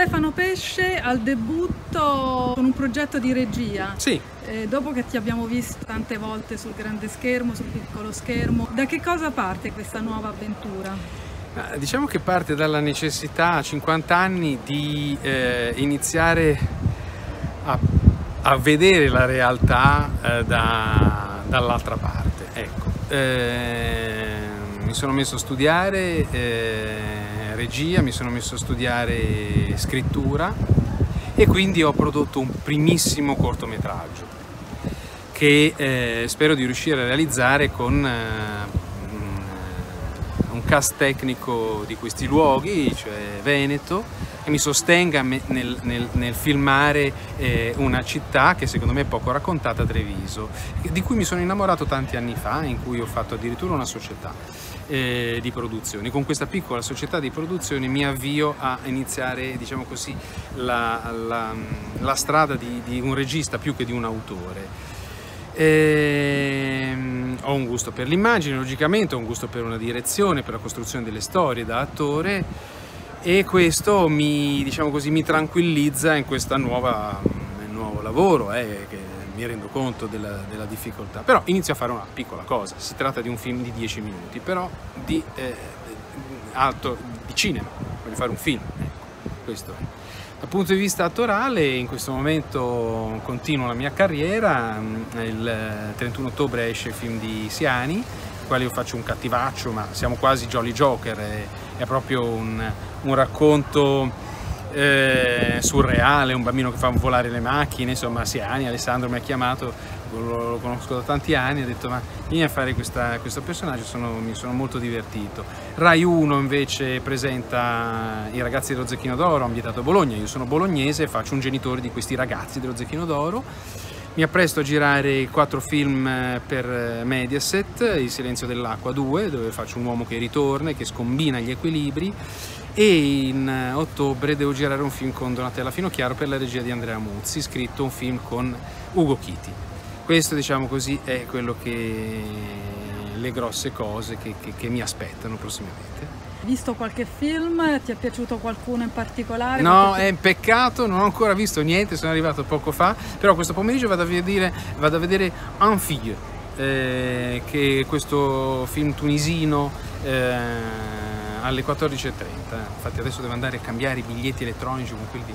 Stefano Pesce al debutto con un progetto di regia. Sì. Eh, dopo che ti abbiamo visto tante volte sul grande schermo, sul piccolo schermo, da che cosa parte questa nuova avventura? Ah, diciamo che parte dalla necessità a 50 anni di eh, iniziare a, a, vedere la realtà eh, da, dall'altra parte. Ecco. Eh, mi sono messo a studiare eh, regia, mi sono messo a studiare scrittura e quindi ho prodotto un primissimo cortometraggio che eh, spero di riuscire a realizzare con eh, un cast tecnico di questi luoghi, cioè Veneto, che mi sostenga nel, nel, nel filmare eh, una città che secondo me è poco raccontata, Treviso, di cui mi sono innamorato tanti anni fa, in cui ho fatto addirittura una società eh, di produzioni. Con questa piccola società di produzioni mi avvio a iniziare, diciamo così, la, la, la strada di, di un regista più che di un autore. Ehm, ho un gusto per l'immagine, logicamente, ho un gusto per una direzione, per la costruzione delle storie da attore e questo mi, diciamo così, mi tranquillizza in questo nuovo lavoro, eh, che mi rendo conto della, della, difficoltà. Però inizio a fare una piccola cosa, si tratta di un film di 10 minuti, però di, eh, alto, di cinema, voglio fare un film, ecco, questo è. Dal punto di vista attorale in questo momento continuo la mia carriera, il 31 ottobre esce il film di Siani, quale io faccio un cattivaccio ma siamo quasi Jolly Joker, è, è proprio un, un racconto eh, surreale, un bambino che fa volare le macchine, insomma Siani, Alessandro mi ha chiamato lo, conosco da tanti anni, ha detto ma vieni a fare questa, questo personaggio, sono, mi sono molto divertito. Rai 1 invece presenta i ragazzi dello Zecchino d'Oro, ambientato a Bologna, io sono bolognese e faccio un genitore di questi ragazzi dello Zecchino d'Oro. Mi appresto a girare quattro film eh, per eh, Mediaset, Il silenzio dell'acqua 2, dove faccio un uomo che ritorna e che scombina gli equilibri e in eh, ottobre devo girare un film con Donatella Finocchiaro per la regia di Andrea Muzzi, scritto un film con Ugo Chiti. Questo diciamo così è quello che le grosse cose che, che, che mi aspettano prossimamente. Visto qualche film? Ti è piaciuto qualcuno in particolare? No, è un peccato, non ho ancora visto niente, sono arrivato poco fa, però questo pomeriggio vado a vedere, vado a vedere Un Fille, eh, che è questo film tunisino eh, alle 14.30. Infatti adesso devo andare a cambiare i biglietti elettronici con quelli di